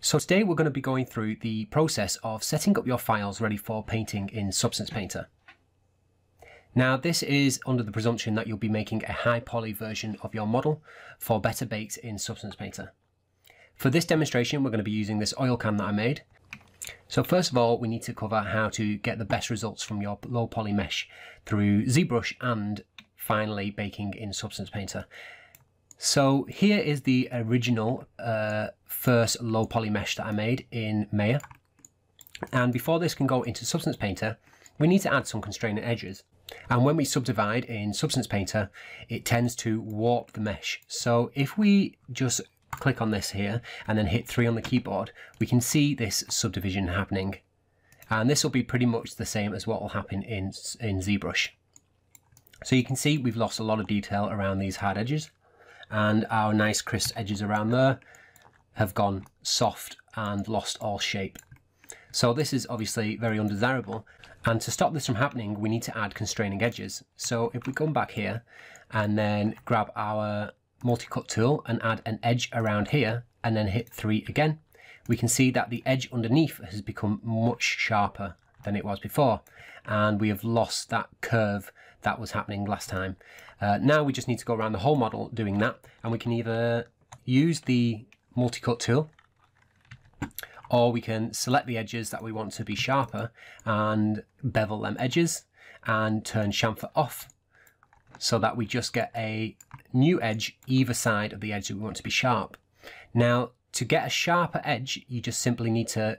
So today we're going to be going through the process of setting up your files ready for painting in Substance Painter. Now this is under the presumption that you'll be making a high poly version of your model for better bakes in Substance Painter. For this demonstration we're going to be using this oil can that I made. So first of all we need to cover how to get the best results from your low poly mesh through ZBrush and finally baking in Substance Painter. So here is the original uh, first low poly mesh that I made in Maya. And before this can go into Substance Painter, we need to add some constraining edges. And when we subdivide in Substance Painter, it tends to warp the mesh. So if we just click on this here and then hit 3 on the keyboard, we can see this subdivision happening. And this will be pretty much the same as what will happen in, in ZBrush. So you can see we've lost a lot of detail around these hard edges and our nice crisp edges around there have gone soft and lost all shape. So this is obviously very undesirable and to stop this from happening we need to add constraining edges. So if we come back here and then grab our multi-cut tool and add an edge around here and then hit 3 again we can see that the edge underneath has become much sharper than it was before and we have lost that curve that was happening last time. Uh, now we just need to go around the whole model doing that and we can either use the multi-cut tool or we can select the edges that we want to be sharper and bevel them edges and turn chamfer off so that we just get a new edge either side of the edge that we want to be sharp. Now to get a sharper edge you just simply need to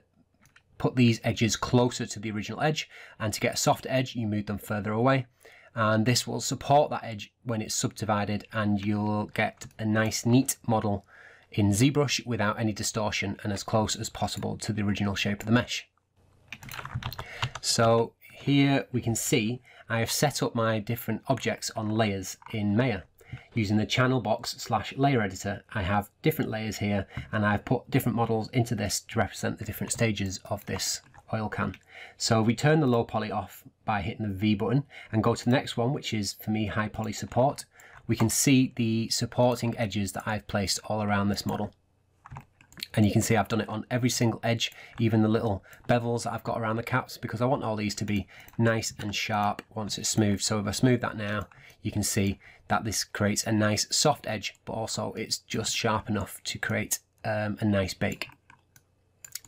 put these edges closer to the original edge and to get a soft edge you move them further away and this will support that edge when it's subdivided and you'll get a nice neat model in ZBrush without any distortion and as close as possible to the original shape of the mesh. So here we can see I have set up my different objects on layers in Maya. Using the channel box slash layer editor, I have different layers here and I've put different models into this to represent the different stages of this oil can. So we turn the low poly off by hitting the V button and go to the next one, which is for me high poly support. We can see the supporting edges that I've placed all around this model. And you can see I've done it on every single edge, even the little bevels that I've got around the caps, because I want all these to be nice and sharp once it's smooth. So if I smooth that now, you can see that this creates a nice soft edge, but also it's just sharp enough to create um, a nice bake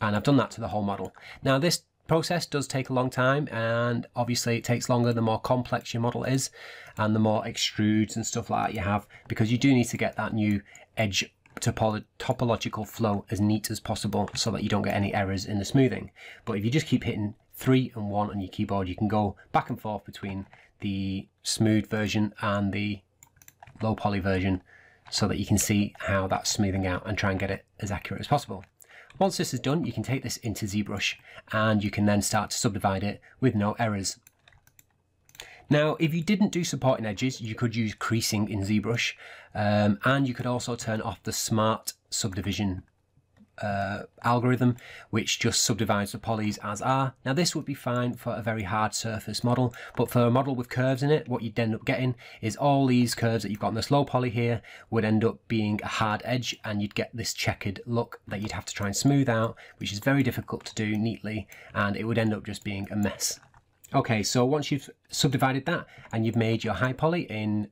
and I've done that to the whole model. Now this process does take a long time and obviously it takes longer the more complex your model is and the more extrudes and stuff like that you have because you do need to get that new edge topological flow as neat as possible so that you don't get any errors in the smoothing. But if you just keep hitting 3 and 1 on your keyboard you can go back and forth between the smooth version and the low poly version so that you can see how that's smoothing out and try and get it as accurate as possible. Once this is done, you can take this into ZBrush and you can then start to subdivide it with no errors. Now, if you didn't do supporting edges, you could use creasing in ZBrush um, and you could also turn off the smart subdivision uh, algorithm, which just subdivides the polys as are. Now this would be fine for a very hard surface model, but for a model with curves in it, what you'd end up getting is all these curves that you've got in this low poly here would end up being a hard edge and you'd get this checkered look that you'd have to try and smooth out, which is very difficult to do neatly, and it would end up just being a mess. Okay, so once you've subdivided that and you've made your high poly in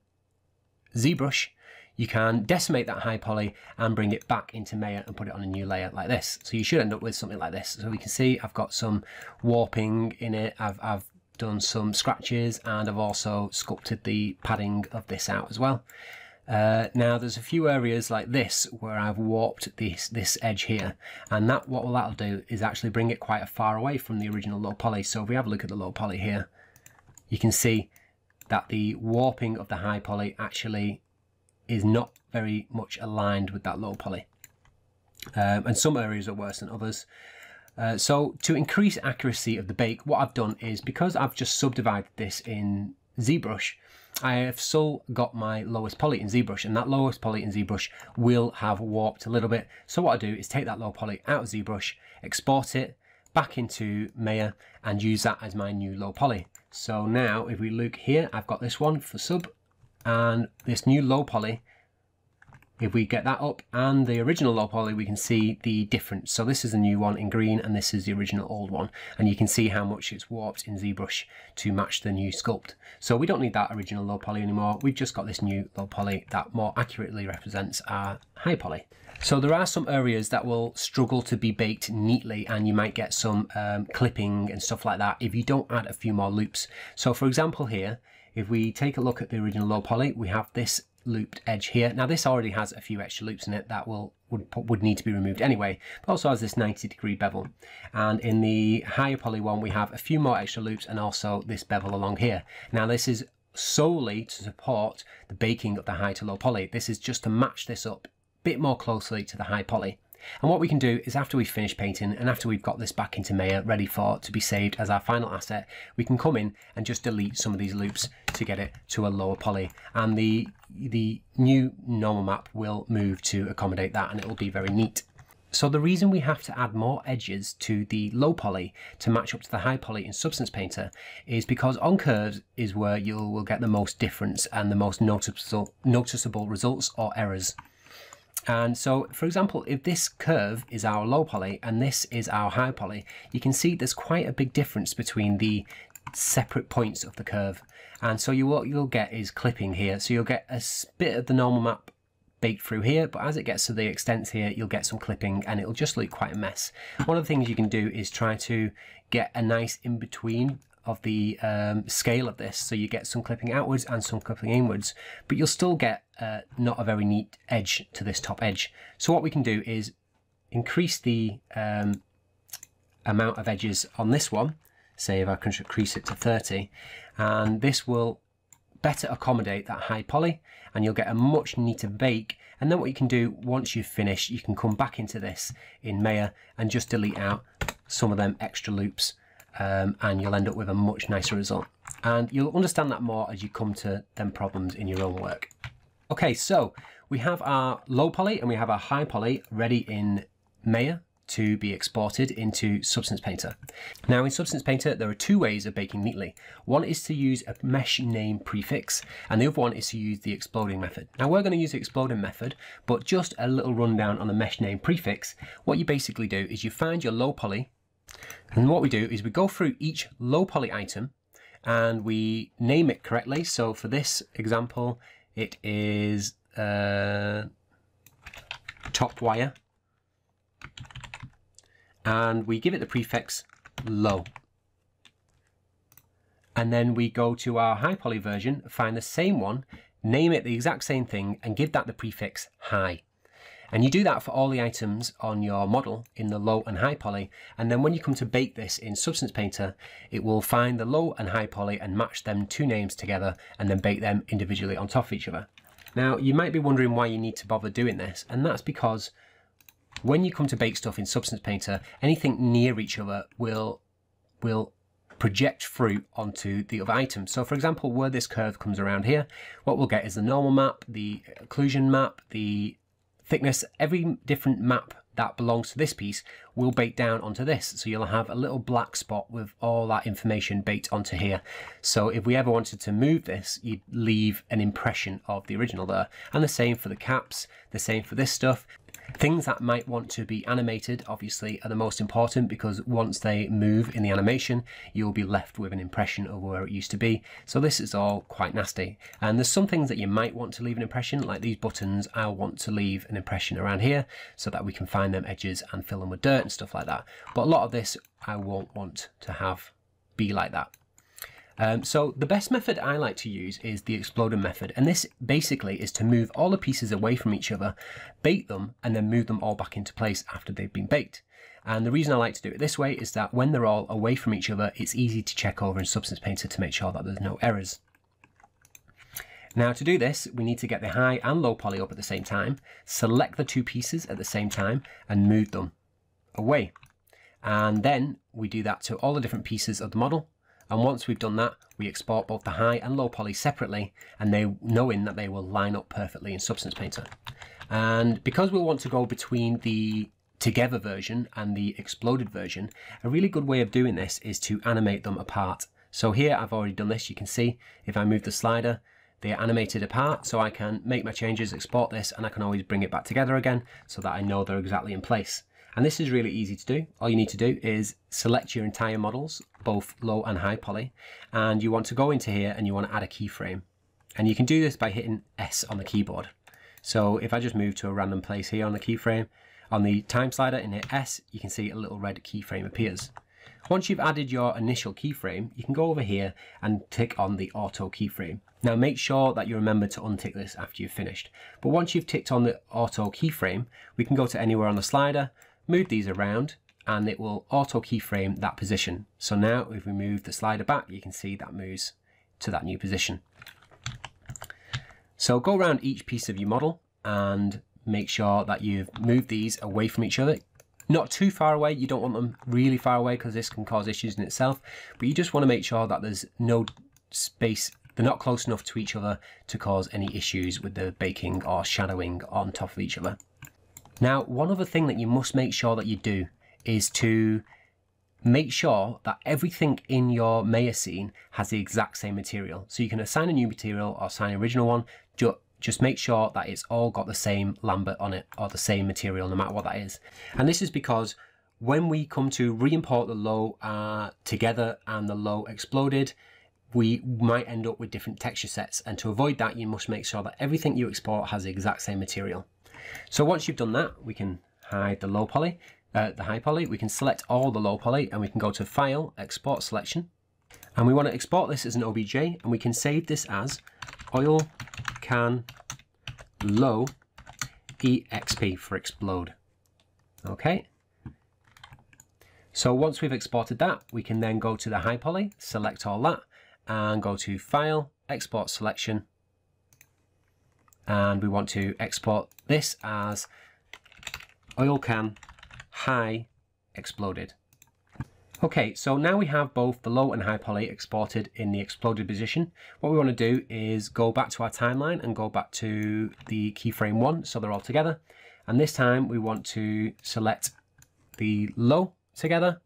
ZBrush, you can decimate that high poly and bring it back into Maya and put it on a new layer like this. So you should end up with something like this. So we can see I've got some warping in it. I've, I've done some scratches and I've also sculpted the padding of this out as well. Uh, now there's a few areas like this where I've warped this this edge here and that what that'll do is actually bring it quite far away from the original low poly so if we have a look at the low poly here you can see that the warping of the high poly actually is not very much aligned with that low poly. Um, and some areas are worse than others. Uh, so to increase accuracy of the bake, what I've done is because I've just subdivided this in ZBrush, I have still got my lowest poly in ZBrush and that lowest poly in ZBrush will have warped a little bit. So what I do is take that low poly out of ZBrush, export it back into Maya and use that as my new low poly. So now if we look here, I've got this one for sub and this new low poly if we get that up and the original low poly, we can see the difference. So this is the new one in green and this is the original old one. And you can see how much it's warped in ZBrush to match the new sculpt. So we don't need that original low poly anymore. We've just got this new low poly that more accurately represents our high poly. So there are some areas that will struggle to be baked neatly and you might get some um, clipping and stuff like that if you don't add a few more loops. So for example here, if we take a look at the original low poly, we have this looped edge here. Now this already has a few extra loops in it that will would, would need to be removed anyway, but also has this 90 degree bevel. And in the higher poly one, we have a few more extra loops and also this bevel along here. Now this is solely to support the baking of the high to low poly. This is just to match this up a bit more closely to the high poly. And what we can do is after we've finished painting and after we've got this back into Maya ready for to be saved as our final asset, we can come in and just delete some of these loops to get it to a lower poly. And the, the new normal map will move to accommodate that and it will be very neat. So the reason we have to add more edges to the low poly to match up to the high poly in Substance Painter is because on curves is where you will get the most difference and the most noticeable, noticeable results or errors. And so, for example, if this curve is our low poly and this is our high poly, you can see there's quite a big difference between the separate points of the curve. And so you, what you'll get is clipping here. So you'll get a bit of the normal map baked through here, but as it gets to the extents here, you'll get some clipping and it'll just look quite a mess. One of the things you can do is try to get a nice in-between of the um, scale of this. So you get some clipping outwards and some clipping inwards, but you'll still get uh, not a very neat edge to this top edge. So what we can do is increase the um, amount of edges on this one. Say if I can increase it to 30, and this will better accommodate that high poly and you'll get a much neater bake and then what you can do once you've finished you can come back into this in Maya and just delete out some of them extra loops um, and you'll end up with a much nicer result. And you'll understand that more as you come to them problems in your own work. Okay, so we have our low poly and we have our high poly ready in Maya to be exported into Substance Painter. Now in Substance Painter there are two ways of baking neatly. One is to use a mesh name prefix and the other one is to use the exploding method. Now we're going to use the exploding method but just a little rundown on the mesh name prefix. What you basically do is you find your low poly and what we do is we go through each low poly item and we name it correctly. So for this example, it is uh, top wire. And we give it the prefix low. And then we go to our high poly version, find the same one, name it the exact same thing, and give that the prefix high. And you do that for all the items on your model in the low and high poly. And then when you come to bake this in Substance Painter, it will find the low and high poly and match them two names together and then bake them individually on top of each other. Now, you might be wondering why you need to bother doing this. And that's because when you come to bake stuff in Substance Painter, anything near each other will, will project through onto the other item. So for example, where this curve comes around here, what we'll get is the normal map, the occlusion map, the thickness, every different map that belongs to this piece will bake down onto this. So you'll have a little black spot with all that information baked onto here. So if we ever wanted to move this, you'd leave an impression of the original there. And the same for the caps, the same for this stuff. Things that might want to be animated, obviously, are the most important because once they move in the animation, you'll be left with an impression of where it used to be. So this is all quite nasty. And there's some things that you might want to leave an impression, like these buttons, I'll want to leave an impression around here so that we can find them edges and fill them with dirt and stuff like that. But a lot of this, I won't want to have be like that. Um, so the best method I like to use is the exploding method. And this basically is to move all the pieces away from each other, bake them, and then move them all back into place after they've been baked. And the reason I like to do it this way is that when they're all away from each other, it's easy to check over in Substance Painter to make sure that there's no errors. Now to do this, we need to get the high and low poly up at the same time, select the two pieces at the same time and move them away. And then we do that to all the different pieces of the model and once we've done that, we export both the high and low poly separately and they knowing that they will line up perfectly in Substance Painter. And because we want to go between the together version and the exploded version, a really good way of doing this is to animate them apart. So here I've already done this, you can see if I move the slider, they are animated apart so I can make my changes, export this, and I can always bring it back together again so that I know they're exactly in place. And this is really easy to do. All you need to do is select your entire models, both low and high poly, and you want to go into here and you want to add a keyframe. And you can do this by hitting S on the keyboard. So if I just move to a random place here on the keyframe, on the time slider and hit S, you can see a little red keyframe appears. Once you've added your initial keyframe, you can go over here and tick on the auto keyframe. Now make sure that you remember to untick this after you've finished. But once you've ticked on the auto keyframe, we can go to anywhere on the slider, move these around, and it will auto keyframe that position. So now if we move the slider back, you can see that moves to that new position. So go around each piece of your model and make sure that you've moved these away from each other. Not too far away, you don't want them really far away because this can cause issues in itself, but you just want to make sure that there's no space, they're not close enough to each other to cause any issues with the baking or shadowing on top of each other. Now, one other thing that you must make sure that you do is to make sure that everything in your Maya scene has the exact same material. So you can assign a new material or assign an original one, just make sure that it's all got the same Lambert on it or the same material no matter what that is. And this is because when we come to re-import the low uh, together and the low exploded, we might end up with different texture sets. And to avoid that, you must make sure that everything you export has the exact same material. So once you've done that, we can hide the low poly, uh, the high poly. We can select all the low poly and we can go to File, Export Selection. And we want to export this as an OBJ and we can save this as oil can low exp for explode. Okay. So once we've exported that, we can then go to the high poly, select all that, and go to File, Export Selection. And we want to export this as oil can high exploded. Okay, so now we have both the low and high poly exported in the exploded position. What we want to do is go back to our timeline and go back to the keyframe one so they're all together. And this time we want to select the low together.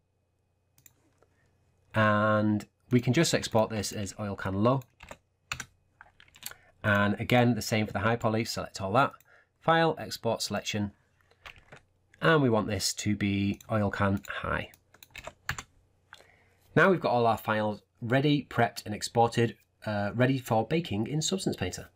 And we can just export this as oil can low. And again, the same for the high poly, select all that. File, export selection. And we want this to be oil can high. Now we've got all our files ready, prepped and exported, uh, ready for baking in Substance Painter.